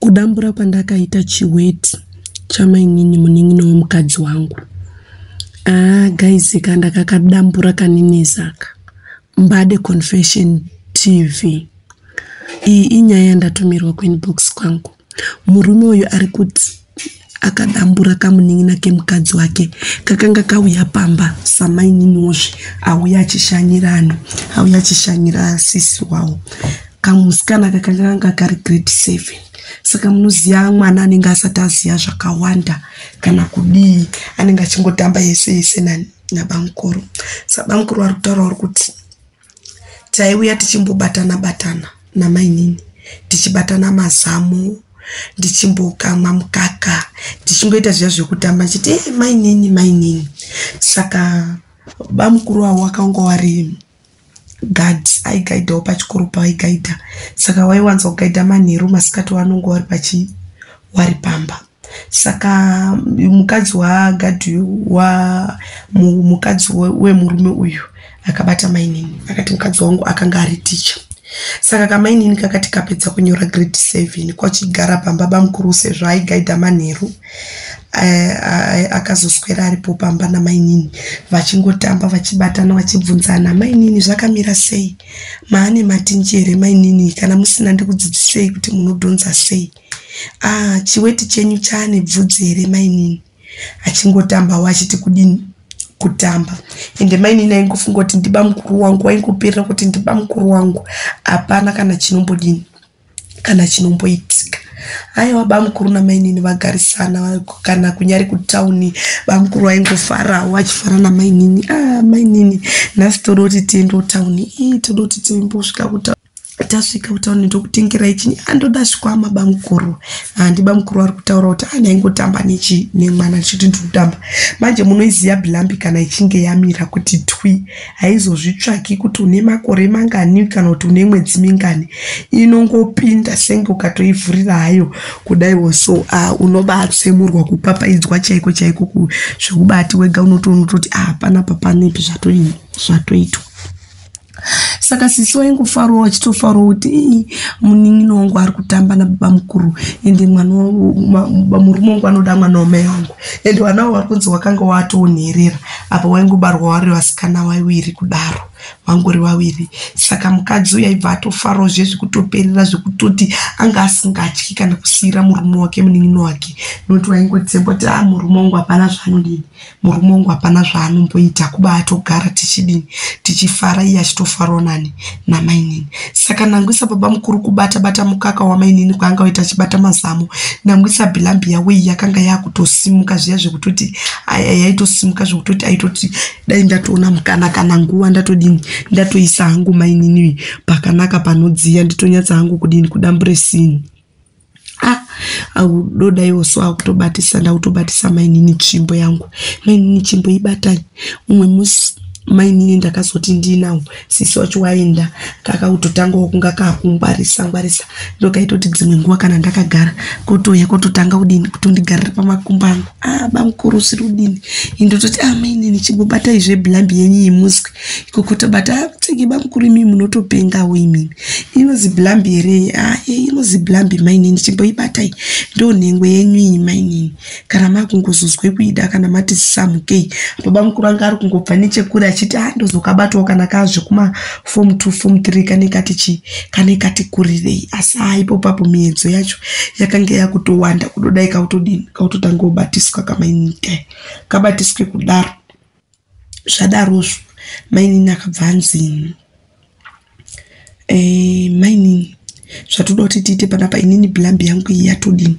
kudambura kwandakaita chiweti chamainyinyi munin'ina womukadzi wangu. Ah gaizika ndakakadambura kaninezaka mbade confession tv iyi inyaya yandatumirwa kuinbox kwangu. Murume uyu ari kuti akadambura kamunin'ina kemukadzi wake kakanga kauya pamba samaininiwozve auya achishanyirano auya achishanyira sisi wavo kamusikana kakanga kari grade seven saka munoziva mwana anenge asati aziva zvakawanda kana kudii anenge achingotamba yese yese nabamukuru sabamukuru ari kutaura uri kuti taiuya tichimbobatana batana namainini tichibatana mazamu ndichimbokamwa mukaka ndichingoita zviya zvekutamba chiti e mainini mainini saka bamukuru wavo wakanga wari gad aigaidhawo pachikoro pavaigaidha saka waiwanza kugaidha manheru masikati wanonge wari pachi wari pamba. Saka mukadzi wagadhi wa mukadzi wemurume uyu akabata mainini. Akati mukadzi wangu akanga ari ticha saka kamainini kakati kapedza kunyora grade seven kwachigara pamba bamukuru sezvo aigaidha manheru akazoswera aripo pamba namainini vachingotamba vachibatana vachibvunzana. Mainini zvakamira sei? Maane matinjere mainini? Kana musina ndikudzidzisei kuti munodhonza sei? Ah chiweti chenyu chaane bvudzi here mainini? Achingotambawo achiti kudini? Kutamba. Ende mainini aingofunga kuti ndiba mukuru wangu. Waingoperera kuti ndiba mukuru wangu. Hapana kana chinombodini kana chinomboitika aiwa bamukuru namainini vagarisana kana kunyari kutauni. Bamukuru vaingofarawo achifara namainini a ah, mainini. Nhasi toda kuti tiende kutauni i toda kuti timbosvika kutauni tasvika kutauni ndokutengerai chini andoda svikwama bamukuru handi bamukuru ari kutaura kuti ani aingotamba nechi nemwana chiti ndikutamba manje munoiziva bhilambi kana ichinge yamira kuti twi haizozvitsvaki kuti une makore mangani kana kuti une mwedzi mingani. Inongopinda senge ukatoivhurira hayo kudaiwo so uh, unobatsemurwa kupapaidzwa chaiko chaiko zvekubati wega unotoona toti ah panapa panepi zvatoitwa saka sisi waingofarawo achitofarawo kuti munin'ina wangu ari kutamba nababa mukuru ende murume wangu anoda mwana wamai wangu. Ende vana vari kunzi wakanga watonherera apa waingobarwa wari vasikana vaviri kudaro vangori vaviri. Saka mukadzi uyu aibva atofarawo zvezvekutoperera zvekutoti anga asingatyi kana kusiyira murume wake munin'ina wake. Nokuti waingotsemba kuti a murume wangu hapana zvaanodini murume wangu hapana zvaanomboita kuba atogara tichidini. Tichifara iye achitofarawo nani namainini. Saka nangwisa baba mukuru kubata bata mukaka wamainini kwaanga waita achibata mazamu nangwisa bhilambi yawo iyi yakanga yakutosimuka zviya zvekutoti yaitosimuka zvekutoti aitoti dai ndatoona mukanakana nguva ndatodini ndatoisa hangu mainini pakanaka panodziya nditonyatsa hangu kudini kudambure sini ah audodaiwo so akutobatisa ndautobatisa mainini tsvimbo yangu. Mainini tsvimbo ibatai. Umwe musi mainini ndakazoti ndinawo sisi wacho waenda kakautotangawo kunga kaakungwarisa ngwarisa ndokaitoti dzimwe nguva kana ndakagara kotouya kototanga kudini? Kutondigarira pamakumbo angu a bamukuru usiri kudini? Indototi a mainini chimbobata izve bhilambi yenyu yemuswe ikokotobata tenge bamukuru imi munotopengawo imini inozi bhilambi here? A inozi bhilambi mainini chimboibatai? Ndo nhengwe yenyu iyi mainini kana makungozozwe kuida kana mati samukei apo bamukuru anga ari kungobva nechekure achiti andozokabatawo kana kazvekuma form 2 form 3 kane kati chii kane kati kurirei asi aipo papo miedzo yacho yakanga yakutowanda kudodai kautodini kautotanga kubatiswa kamainike kabatiswe kudaro. Zvadarozvo mainini akabva anzini e, mainini zvatoda kuti tiite panapa inini bhilambi yangu iyi yatodini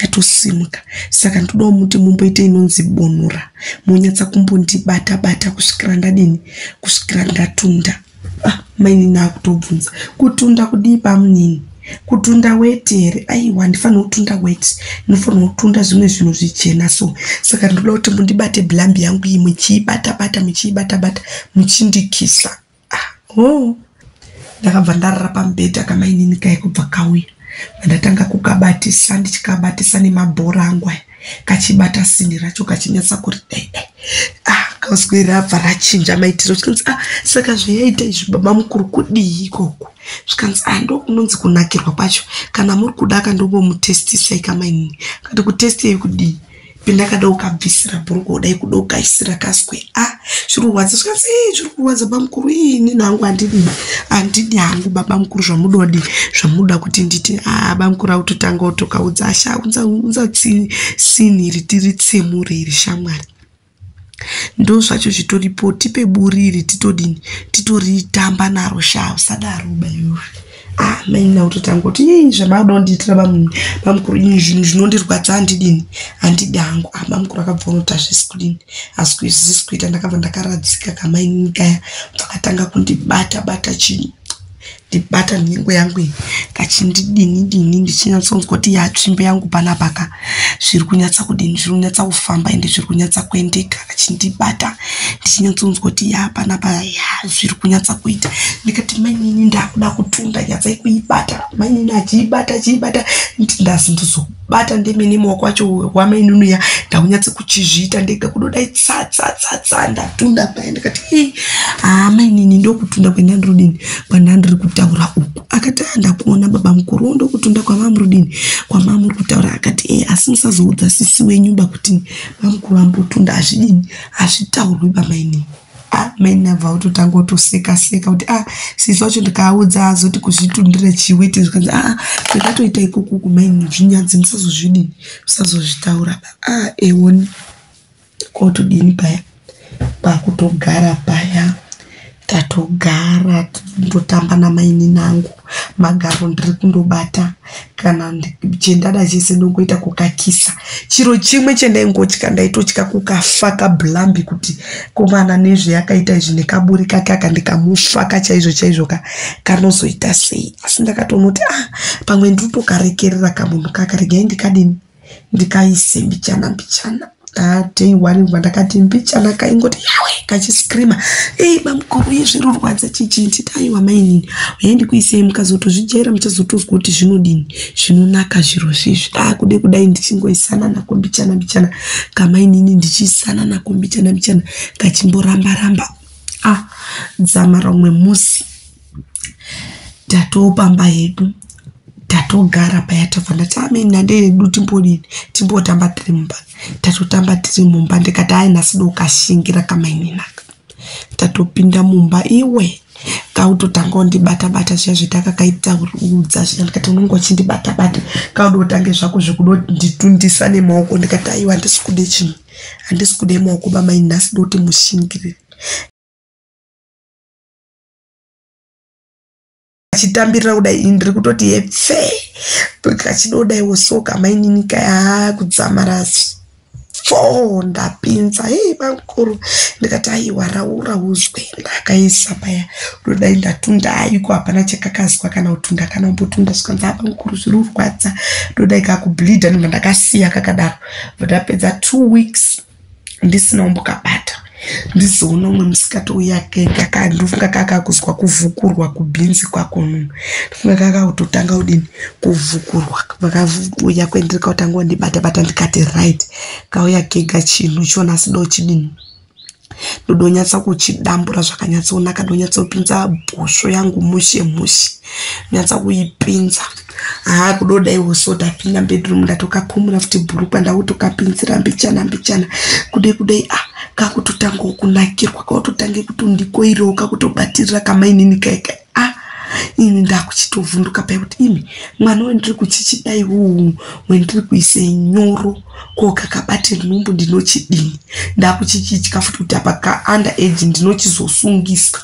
yatosimuka saka ndodawo muti mumboite inonzi bonura munyatsa kumbondibata bata kusvikira ndadini? Kusvikira ndatunda. Ah, mainini akutobvunza kutunda kudii pamunini kutunda weti here? Aiwa ndifanira kutunda weti. Ndinofanira kutunda zvimwe zvinhu zvichena so. Saka ndoda kuti mundibate bhilambi yangu iyi muchiibata bata muchiibata bata muchindikisa. Ah, oh. ndakabva ndarara pamubhedha kamainini kaikubva kauya ndatanga kukabatisa ndichikabatisa nemabhora angu aya. Kachibata sini racho kachinyatsa kuri dai dai ah kauswera abva rachinja maitiro. Chikanzi a ah, saka zvayaita izvi baba mukuru kudii ikoko? Zvikanzi a ah, ndo kunonzi kunakirwa kwacho. Kana muri kuda kandombomutestisai kamainini kati kutestiyai kudii pendakada ukabvisira bhuruku udai kuda ukaisira kaswe. A ah, zviri kurwadza zvikanzi e zviri kurwadza baba mukuru ini nangu handidi handidi hangu baba mukuru zvamuda wadi zvamuda kuti nditi a baba mukuru autotanga utokaudza asha unza sini iri tiritsemure iri shamwari. Ndo zvacho zvitoripo tipe buri iri titodini titoritamba naro sha usadaro ah maina utotangoti yei zvamada kundiitira pamukuru ini zvinhu zvinondirwadza handidini handidi hangu ah mamukuru akabva unoti hazvisi kudini asi kuizvisi kuita ndakabva ndakaradzika kamainini kaya vakatanga kundibata bata chinhu ndibata nhengo yangu iyi kachindidini dini ndichinyatsonzwa kuti yatsvimbo yangu panapaka zviri kunyatsa kudini zviri kunyatsa kufamba ende zviri kunyatsa kuendeka kachindibata ndichinyatsonzwa kuti ya panapa ya zviri kunyatsa kuita. Ndikati mainini ndakuda kutunda nyatsai kuibata mainini achiibata achiibata. Ndazi ndizobata ndemene maoko acho wamaininuya ndakunyatsa kuchizviita ndega kudodai tsatsatsatsa ndatunda paya ndikati ei haa mainini ndokutunda kwendandirodini kwandandiri kutaura uku. Akati andakuona baba mukuru wondokutunda kwamamurudini kwamamuri kutaura akati e asi musazoudza sisi wenyumba kuti mamukuru ambotunda hazvidini? Hazvitaurwi bamainini maini abva kutotanga kutoseka seka kuti a sisi wacho ndikaaudza azoti kuzvitundira chiwete zvikanzi aa ndakatoita ikoko kumaini zvinyadzi musazozvidini musazozvitaura. A ewoni kotodini paya? Pakutogara paya tatogara ndotamba namaini nangu magaro ndiri kundobata kana chendada chese ndongoita kukakisa. Chiro chimwe chendaingotya ndaitotya kukafaka blambi kuti komana nezveyakaita izvi nekaburi kake aka ndikamufaka chaizvo chaizvo ka kanozoita sei. Asi ndakatoona kuti ah pamwe nditokarekerera kamunhu kakaregai ndikadini? Ndikaise mbichana mbichana day one ngwa ndakati mbichana kaingoti yawe kachiskrima. Ei bamukuru yezvirurwadza chichi nditi aiwa mainini. Uyai ndikuisei mukazotozvijaira muchazotozwa kuti zvinodini? Zvinonaka zviro zvizvi. A kude kudai ndichingoisana nako mbichana mbichana. Kamainini ndichiisana nako mbichana mbichana. Kachimboramba ramba. A dzamara umwe musi. Tatopamba hedu tatogara paya tabva ndati ameni nandeedu timbodini timbotamba tiri mumba. Tatotamba tiri mumba ndikati ai nhasi dokashingira kamaininaka tatopinda mumba iwe kautotanga undibata bata zviya zvitakakaitaudza zviya ndikati unonge uchindibata bata kaudotange zvako zvekudonditundisa nemaoko ndikati aiwa handisi kude chinhu handisi kude maoko bamai nhasi doti mushingirire achitambirira kudai. Ndiri kutoti yepfe kachidodaiwo soka maininika yakudzamara fo ndapinza. Hei makuru ndikati aiwa raura uzwe ndakaisa paya. Dodai ndatunda aiko hapana chakakazwa kana kutunda kana umbotunda. Zvikanzi apa mukuru zviri kurwadza. Dodai kakubleedha ndibva ndakasiya kakadaro. Ndapedza two weeks ndisina umbokabata ndizoona umwe musikati uya keka ndofunga kakakuzwa kuvhukurwa kubhinzi kwako nunu ndofunga kakakutotanga udini kuvhukurwa. Vakauya kwendiri kautanga undibata bata ndikati right kauya kega chinhu chona sido chidini? Ndodonyatsa kuchidambura zvakanyatsoonaka ndonyatsopinza bhosvo yangu mushe mushe. Nyatsa kuipinza. Haa kudodaiwo so ndapinda bedroom ndatokakumura futi bhurukwa ndautokapinzira mbichana mbichana. Kudai kudai ah kakutotangawo kunakirwa kautotange kuti ndikoirewo kakutobatirira kamainini kaika a ini ndakuchitovhunduka pai kuti imi mwana wendiri kuchichidai uu wendiri kuise nyoro ko kakabate nhumbu ndinochidini ndakuchichitya futi kuti apa kaunda age ndinochizosungisa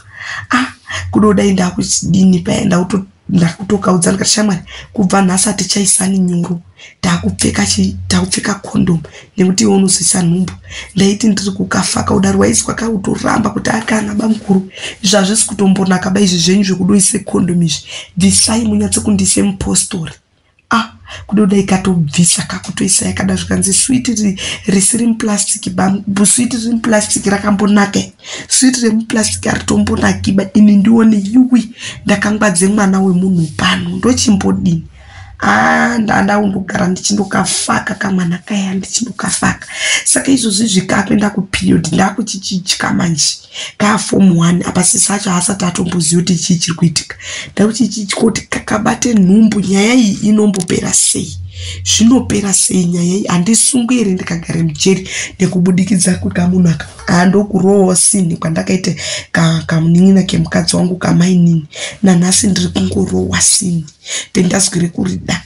a kudodai ndakuchidini pai ndauto ndakutokaudza ndikati shamwari kubva nhasi hatichaisani nyoro takupfeka takupfeka kondomu nekuti iwe unozoisa nhumbu. Ndaiti ndiri kukafaka kudaro waizwa kautoramba kuti akana bamukuru izvi hazvisi kutombonaka ba izvi zvenyu zvekudoise kondomu izvi. Bvisai munyatse kundiise mupostori kudoda ikatobvisa kakutoisa yakada zvikanzi switi risiri muplastic switi riri muplastic rakambonaka switi remuplastic haritombonakiba ini ndione iwi ndakangwadze mwana wemunhu pano ndochimbodini a ndanda undogara ndichindokafaka kamwana kaya ndichindokafaka. Saka izvozvi zvikapenda kuperiod ndakuchichitya manje. Kafom one apa sisi acho asati atomboziva kuti chii chiri kuitika. Ndakuchichitya kuti kakabate nhumbu nyaya iyi inombopera sei zvinopera sei nyaya iyi? Handisungu here ndikagara mujeri nekubudikidza kwekamunhu aka andokurowawo sini kwandakaite kamunin'ina kemukadzi wangu kamainini. Nanhasi ndiri kungorowa sini pendazwire kurida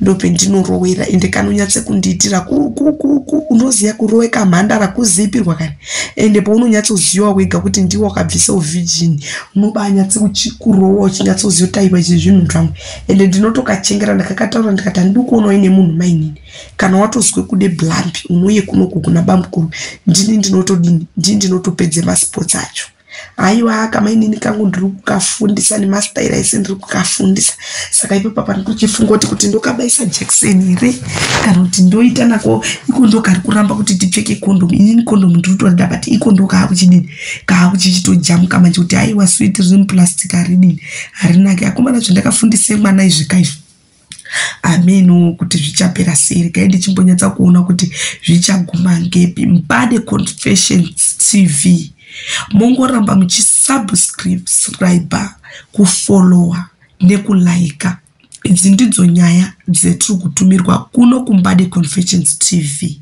ndopendinorowera ende kanonyatse kundiitira kukukuku unoziva kuroweka mhandara kuzipirwa kani ende paunonyatsoziva wega kuti ndiwo wakabvisa uvhijini unobanyatse kurowa uchinyatsoziva kuti aiwa izvi zvinhu zvangu ende ndinotokachengera ndakakataura ndikati handidi kuona uine munhu mainini. Kana watozwe kude blampi unouye kunoku kuna bambukuru ndini ndinotodini ndini ndinotopedze masports acho haiwa kamainini kangu ndiri kukafundisa nemastaira ese ndiri kukafundisa saka ipopa pandochifunga kuti kuti ndokabaisa jackson here kana kuti ndoita nako iko ndo kari kuramba kuti tipfeke kondomu inini kondomu ndiri kutorida but iko ndo kaakuchidini kaakuchichitojamuka manje kuti haiwa switi riri muplastic haridini harinake akomana zvandakafundise mwana izvikaizvo ameno kuti zvichapera sei kai ndichimbonyatsa kuona kuti zvichaguma ngepi. Mbade confessions tv mongoramba muchisubscribe kufollowa nekulaika. Idzi ndidzo nyaya dzetiri kutumirwa kuno kumbade confessions tv